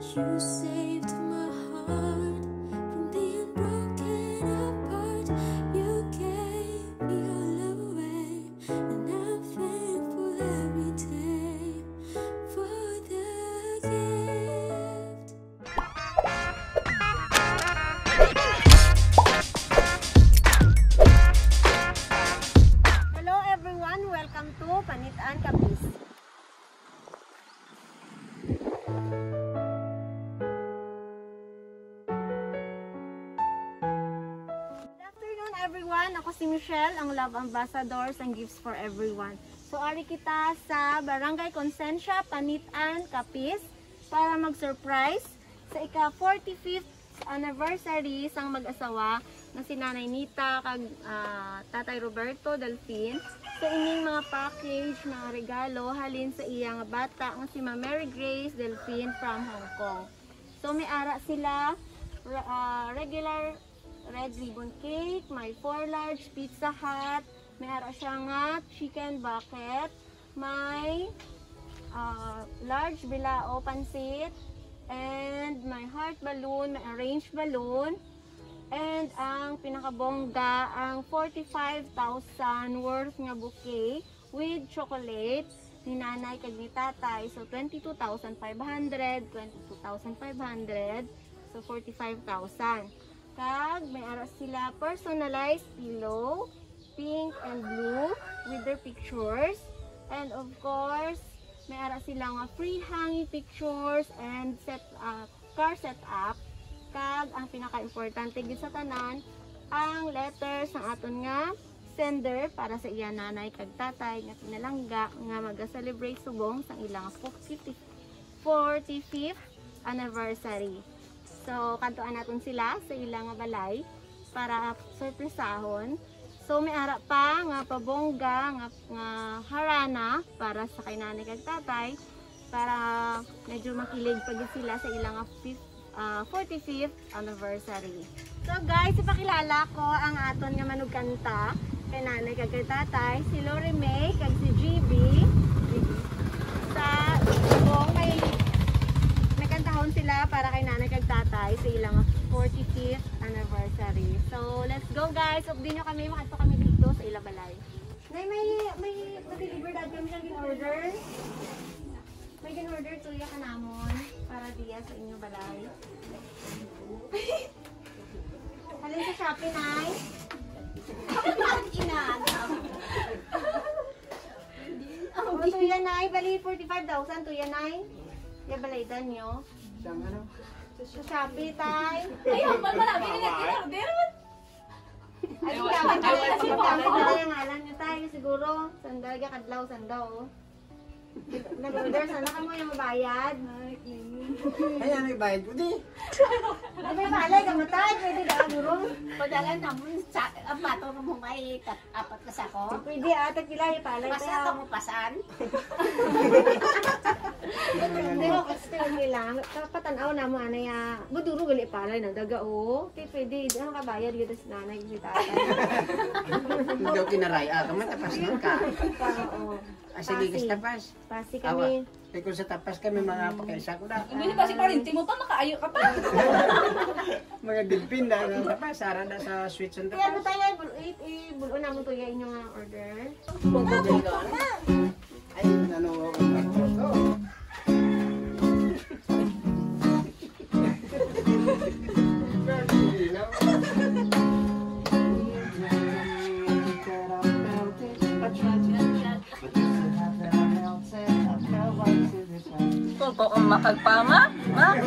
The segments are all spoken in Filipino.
You saved my heart ako si Michelle, ang Love Ambassadors and Gifts for Everyone. So ari kita sa Barangay Consensya, Panitaan, Kapis para mag-surprise sa ika 45th anniversary sang mag-asawa na si Nanay Nita kag ah, Tatay Roberto Delfin sa ining mga package mga regalo halin sa iyang bata nga si Ma Mary Grace Delfin from Hong Kong. So may ara sila ah, regular red ribbon cake, may 4 large pizza hut, may ara siya nga chicken bucket, may ah, large bilao pansit, and may heart balloon, may arranged balloon, and ang pinakabongga, ang 45,000 worth nga bouquet with chocolate ni nanay kag ni tatay. So, 22,500, 22,500, so 45,000. Kag may aras sila personalized pillow, pink and blue with their pictures. And of course, may ara sila nga free hanging pictures and set uh, car setup. Kag ang pinaka-importante gid sa tanan, ang letters ng aton nga sender para sa iya nanay kag tatay nga pinalangga nga maga-celebrate subong sa ilang 50 45th anniversary. So, kantuan naton sila sa ilang balay para surpresahon. So, may ara pa nga pabongga nga, nga harana para sa kay nanay kag tatay para medyo makilig pa gid sila sa ilang fif- ah, 45th anniversary. So guys, ipakilala ko ang aton nga manugkanta kay nanay kag kay tatay, si Lori May kag si GB. Sa subong may may kantahon sila para kay nanay kag tatay sa ilang 45th anniversary. So, let's go guys. Updi nyo kami, makadto kami dito sa ilang balay. Nay, may may ma-deliver dad kami siyang in-order. May in-order tuya ka namon para diya sa inyo balay. Halin sa Shopee, Nay. Oh, tuya, Nay. Bali, 45,000 tuya, Nay. Ya balaydan nyo. Sa Shopee, Tay. Ayun, ba't marami na nag-order? Ay, gamit ko kasi gamit na yung alam niyo tayo siguro. Sandal ka kadlaw sandaw. Nag-order sana ka mo yung mabayad. Ay, ano yung bayad ko di? Di ba malay ka matay? Pwede ka guro. Padalan naman sa ang bato mo may apat ka sako. Pwede ata kila ipalay Pasa ka. ka mo pasan. Mo kasi lang. Kapatanaw na mo ana ya. Buduro gali ipalay ng daga o. Di pwede. Ano ka bayad yun sa nanay si tatay. Hindi ako kinaray. Ah, kaman tapas nun ka. Oo. Ah, sige, kas tapas. Pasi kami. Eh, kung sa tapas kami, mga pakaisa ko na. Hindi ba si parinti mo pa makaayo ka pa? Mga dilpin na ng tapas. Sara na sa sweets and Kaya ano tapas. tayo, i-bulo na mo to ya inyong ah, order. Ay, ano ako. Toko kung makagpama, ma?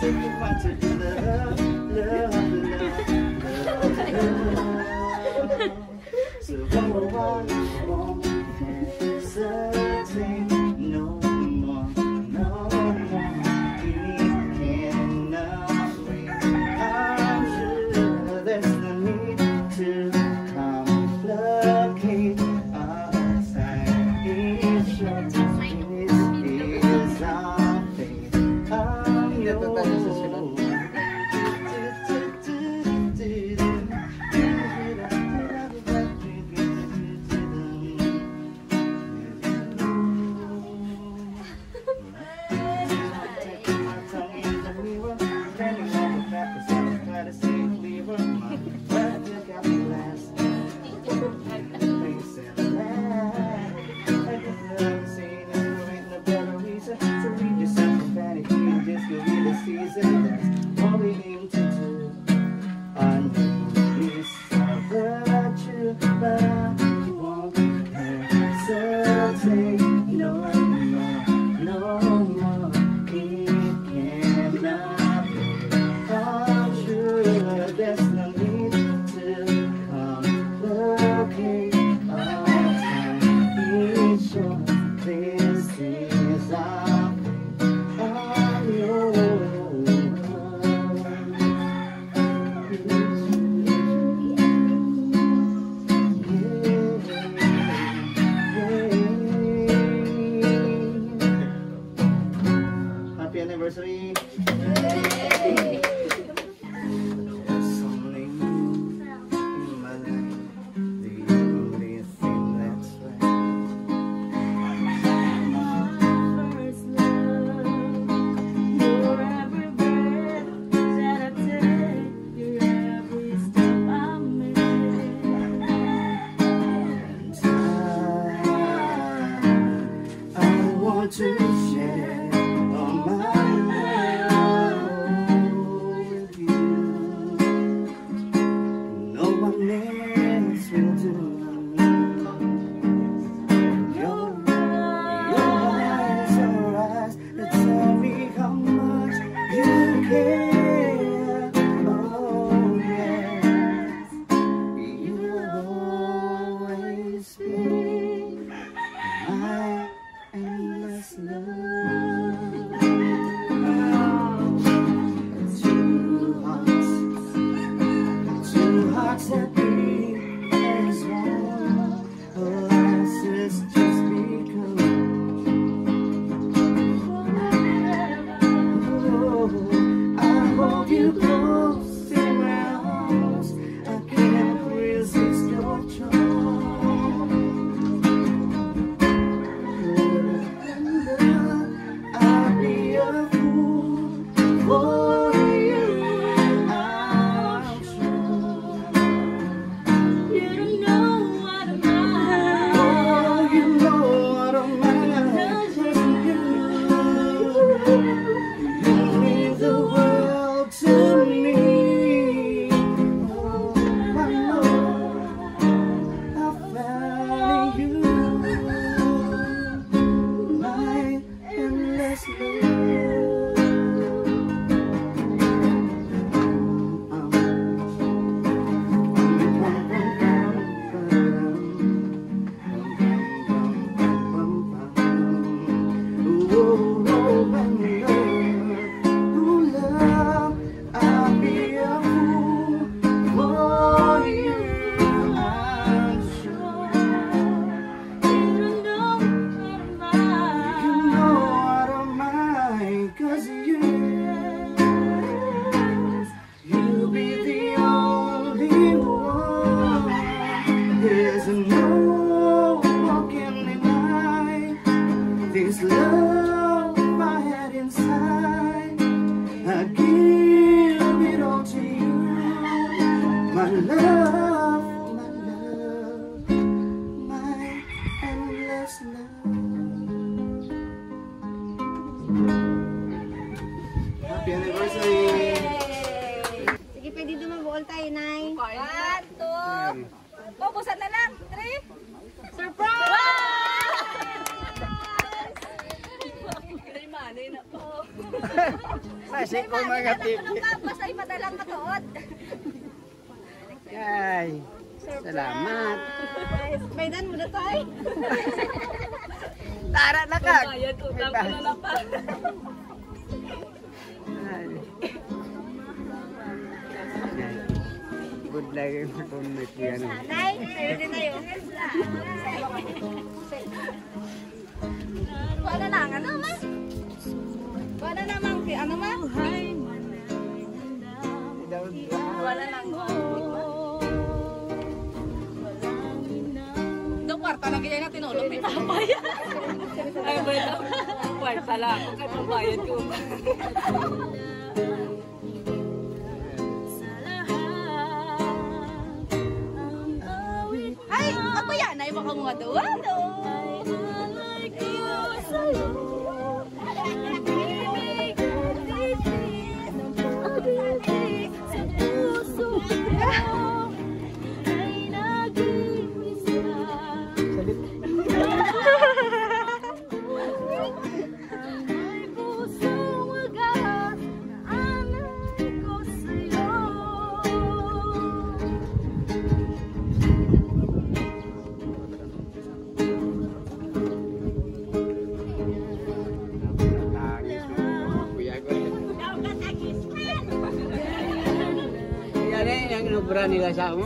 Say you want to love. Tetangga. Kasi ko mga tipi. Tapos ay madalang matuod. Ay, salamat. May dan mo na tayo. Tara na ka. Bayad utang ko na lang pa. Good luck kung may kuya na. Nay, sa'yo din tayo. Wala na ano ma? Wala na mang ano ma? Wala na ang Do kwarta na ganyan na tinulog ni Papaya. Ay ito? Kwarta lang. Kung kayo pambayad ko. Ay, ako yan. Ay, baka mga duwado. Nila sa mo.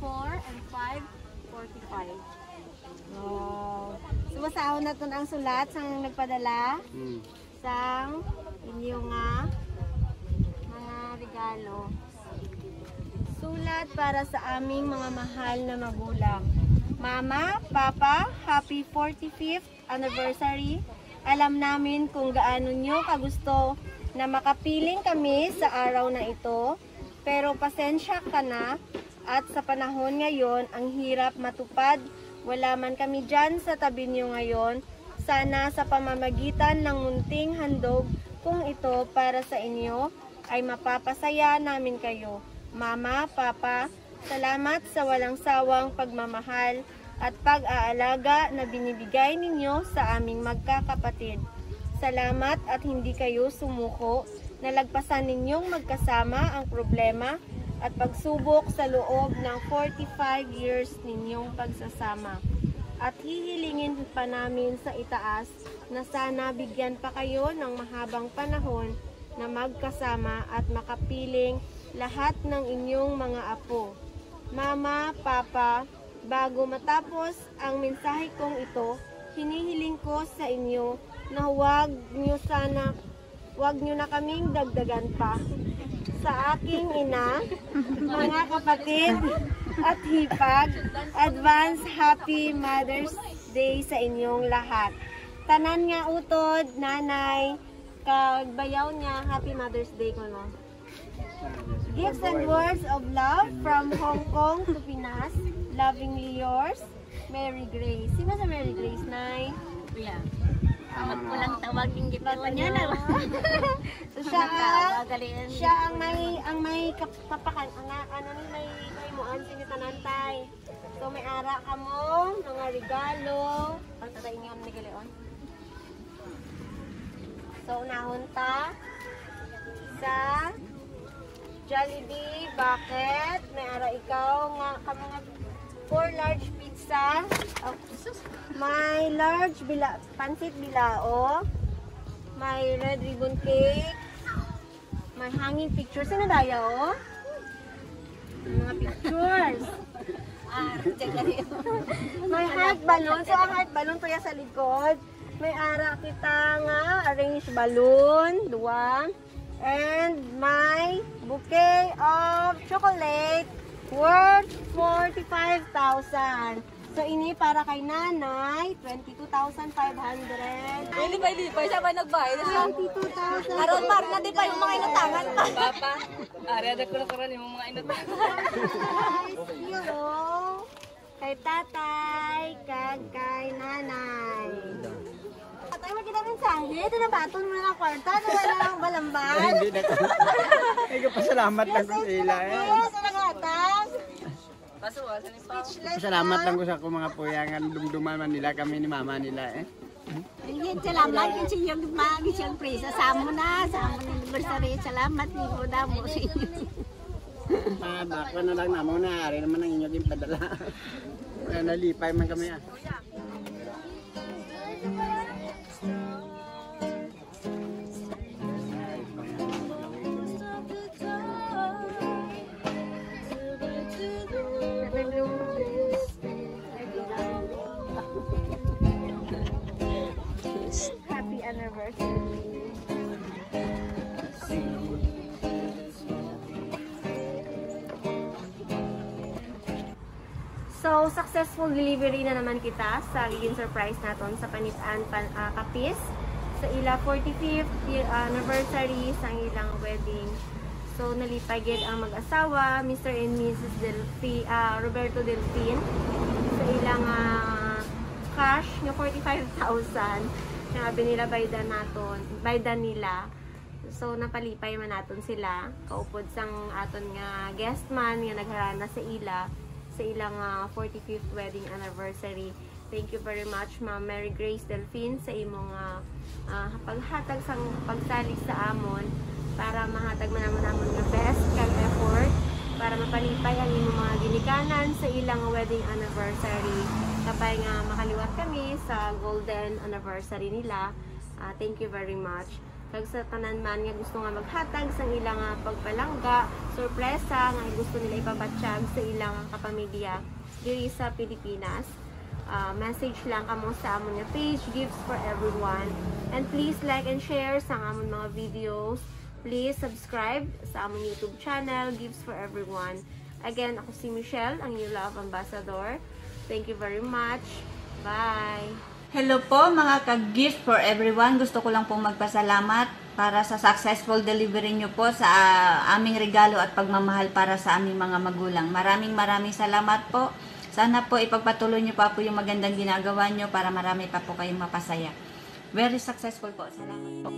4 and 5, 45. Wow. So, masahon na to ang sulat sang nagpadala Hmm. sang inyong nga mga regalo. Sulat para sa aming mga mahal na magulang. Mama, Papa, happy 45th anniversary. Alam namin kung gaano nyo kagusto na makapiling kami sa araw na ito. Pero pasensya ka na at sa panahon ngayon, ang hirap matupad. Wala man kami dyan sa tabi nyo ngayon. Sana sa pamamagitan ng munting handog kung ito para sa inyo ay mapapasaya namin kayo. Mama, Papa, salamat sa walang sawang pagmamahal at pag-aalaga na binibigay ninyo sa aming magkakapatid. Salamat at hindi kayo sumuko. Nalagpasan ninyong magkasama ang problema at pagsubok sa loob ng 45 years ninyong pagsasama. At hihilingin pa namin sa itaas na sana bigyan pa kayo ng mahabang panahon na magkasama at makapiling lahat ng inyong mga apo. Mama, Papa, bago matapos ang mensahe kong ito, hinihiling ko sa inyo na huwag niyo sana, huwag niyo na kaming dagdagan pa. Sa aking ina, mga kapatid at hipag, advance happy Mother's Day sa inyong lahat. Tanan nga utod, nanay, kagbayaw niya, happy Mother's Day ko no. Gifts and words of love from Hong Kong to Pinas. Lovingly yours, Mary Grace. Sino sa Mary Grace, Nay? Yeah. Amat ko lang tawag yung gito niya na. so, siya ang, Magaling. siya ang may, ang may kapapakan, ang, ano ni may, may muan sinitanantay. So, may ara ka mo, mga regalo. Pagtatay niyo ang nagalion. So, unahon ta sa Jollibee Bucket. May ara ikaw nga ka mga four large pizza. Oh, may large bila pansit bilao. May red ribbon cake. May hanging pictures. Sino daya oh? Mga pictures. Ah. May heart balloon. So, ang heart balloon to sa likod. May ara kita nga arrange balloon. Duwa. And may bouquet of chocolate worth 45,000. So, ini para kay nanay, 22,500. Ay, lipay-lipay. Siya ba nagbayad? 22,000. Aron par na di pa yung mga inutangan pa. Papa, ari ada ko na karon yung mga inutangan. Zero. Kay tatay, kag kay nanay. Tatay, magkita mensahe. Ito na baton mo na ng kwarta. Ito na lang balamban. Hindi na ko. Ay, pasalamat lang ko sila eh. Yes. Pasuwa sa ni Pao. Pasalamat lang ko sa akong mga puyangan. Dumduman man nila kami ni mama nila eh. Salamat yun sa iyong magi siyang presa. Samo na, samo na anniversary. Salamat, Nico Damo sa inyo. Pabakwa na lang namo na. Ari naman ang inyong padala. Nalipay man kami ah. So, successful delivery na naman kita sa giging surprise naton sa Panitaan pan, ah, Kapis sa ila 45th year anniversary sa ilang wedding. So, nalipay gid ang mag-asawa, Mr. and Mrs. Delphi, ah, Roberto Delfin sa ilang ah, cash nga 45,000 nga abi nila baydan naton, baydan nila. So napalipay man naton sila kaupod sang aton nga guest man nga nagharana sa ila sa ilang ah, 45th wedding anniversary. Thank you very much Ma'am Mary Grace Delfin sa imong ah, paghatag sang pagsalig sa amon para mahatag man namon namon nga best kag effort para mapalipay ang imong mga ginikanan sa ilang wedding anniversary. Kapay nga makaliwat kami sa golden anniversary nila. Ah, thank you very much. Kag sa tanan man nga gusto nga maghatag sa ilang nga pagpalangga, sorpresa nga gusto nila ipabatsyag sa ilang kapamilya diri sa Pilipinas. Ah, message lang kamo sa amon nga page Gifts for Everyone. And please like and share sa amon mga videos. Please subscribe sa amon YouTube channel Gifts for Everyone. Again, ako si Michelle, ang You Love Ambassador. Thank you very much. Bye! Hello po mga ka-gift for everyone. Gusto ko lang pong magpasalamat para sa successful delivery nyo po sa ah, aming regalo at pagmamahal para sa aming mga magulang. Maraming maraming salamat po. Sana po ipagpatuloy nyo pa po yung magandang ginagawa nyo para marami pa po kayong mapasaya. Very successful po. Salamat po.